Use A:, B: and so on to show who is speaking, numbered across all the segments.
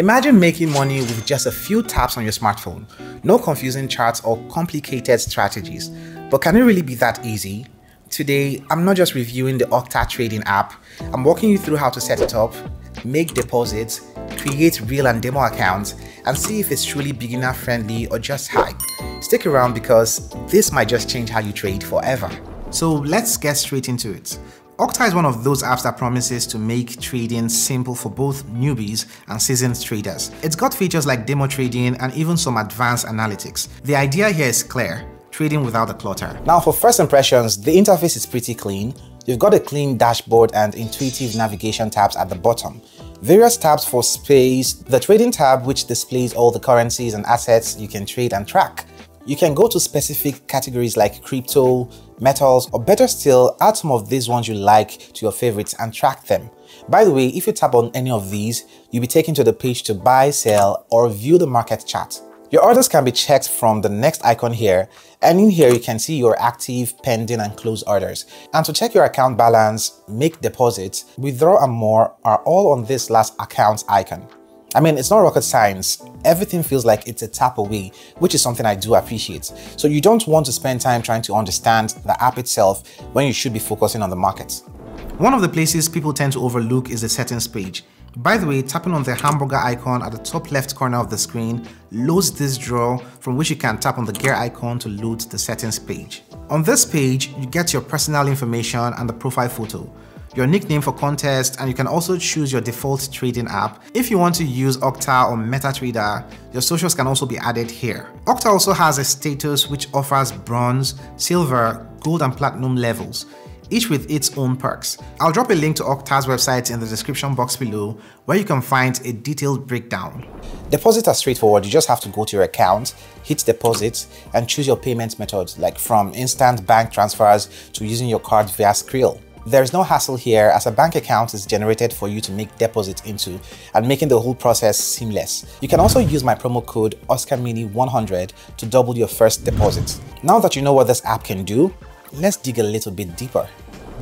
A: Imagine making money with just a few taps on your smartphone. No confusing charts or complicated strategies. But can it really be that easy? Today, I'm not just reviewing the Octa trading app, I'm walking you through how to set it up, make deposits, create real and demo accounts, and see if it's truly beginner friendly or just hype. Stick around because this might just change how you trade forever. So let's get straight into it. Octa is one of those apps that promises to make trading simple for both newbies and seasoned traders. It's got features like demo trading and even some advanced analytics. The idea here is clear, trading without the clutter. Now for first impressions, the interface is pretty clean. You've got a clean dashboard and intuitive navigation tabs at the bottom. Various tabs for space, the trading tab which displays all the currencies and assets you can trade and track. You can go to specific categories like crypto, metals, or better still, add some of these ones you like to your favorites and track them. By the way, if you tap on any of these, you'll be taken to the page to buy, sell, or view the market chart. Your orders can be checked from the next icon here, and in here you can see your active, pending, and closed orders. And to check your account balance, make deposits, withdraw and more are all on this last account icon. I mean, it's not rocket science. Everything feels like it's a tap away, which is something I do appreciate. So you don't want to spend time trying to understand the app itself when you should be focusing on the market. One of the places people tend to overlook is the settings page. By the way, tapping on the hamburger icon at the top left corner of the screen loads this drawer from which you can tap on the gear icon to load the settings page. On this page, you get your personal information and the profile photo your nickname for contest, and you can also choose your default trading app. If you want to use Octa or MetaTrader, your socials can also be added here. Octa also has a status which offers bronze, silver, gold and platinum levels each with its own perks. I'll drop a link to Octa's website in the description box below where you can find a detailed breakdown. Deposits are straightforward, you just have to go to your account, hit deposit, and choose your payment method like from instant bank transfers to using your card via Skrill. There is no hassle here as a bank account is generated for you to make deposits into and making the whole process seamless. You can also use my promo code OscarMini100 to double your first deposit. Now that you know what this app can do, let's dig a little bit deeper.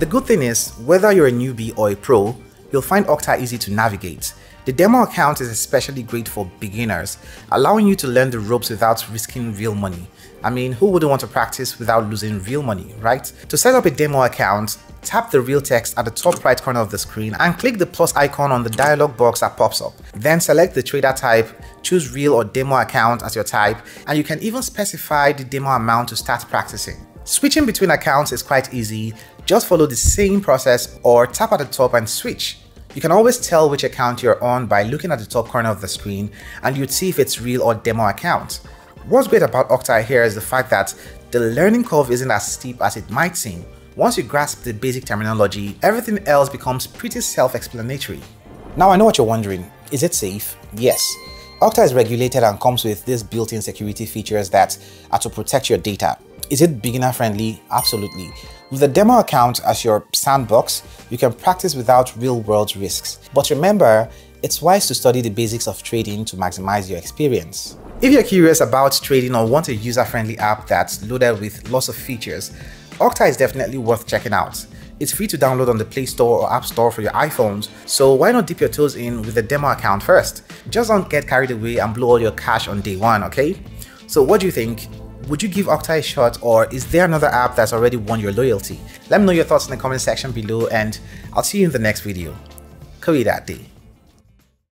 A: The good thing is, whether you're a newbie or a pro, you'll find Octa easy to navigate. The demo account is especially great for beginners, allowing you to learn the ropes without risking real money. I mean, who wouldn't want to practice without losing real money, right? To set up a demo account, tap the real text at the top right corner of the screen and click the plus icon on the dialog box that pops up. Then select the trader type, choose real or demo account as your type, and you can even specify the demo amount to start practicing. Switching between accounts is quite easy, just follow the same process or tap at the top and switch. You can always tell which account you're on by looking at the top corner of the screen and you'd see if it's real or demo account. What's great about Octa here is the fact that the learning curve isn't as steep as it might seem. Once you grasp the basic terminology, everything else becomes pretty self-explanatory. Now I know what you're wondering, is it safe? Yes. Octa is regulated and comes with these built-in security features that are to protect your data. Is it beginner friendly? Absolutely. With a demo account as your sandbox, you can practice without real-world risks. But remember, it's wise to study the basics of trading to maximize your experience. If you're curious about trading or want a user-friendly app that's loaded with lots of features, Octa is definitely worth checking out. It's free to download on the Play Store or App Store for your iPhones, so why not dip your toes in with a demo account first? Just don't get carried away and blow all your cash on day one, okay? So what do you think? Would you give Octa a shot or is there another app that's already won your loyalty? Let me know your thoughts in the comment section below and I'll see you in the next video. Day.